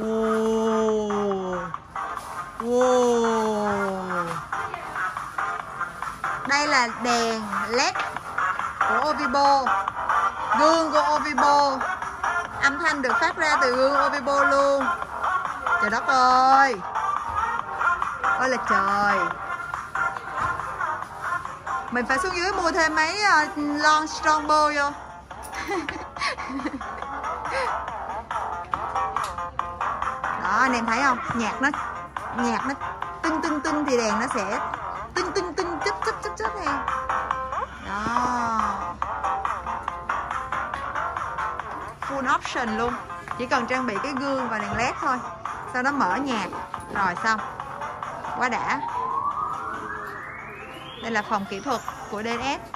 Wow. Wow. Đây là đèn led của Ovibo Gương của Ovibo Âm thanh được phát ra từ gương Ovibo luôn. Trời đất ơi. Ôi là trời. Mình phải xuống dưới mua thêm mấy uh, lon Strongbow vô. anh em thấy không? Nhạc nó Nhạc nó tưng tưng tưng thì đèn nó sẽ Tưng tưng tưng, chớp chớp chớp chớp nè. Đó. Full option luôn. Chỉ cần trang bị cái gương và đèn led thôi. Sau đó mở nhạc. Rồi xong. Quá đã. Đây là phòng kỹ thuật của DNS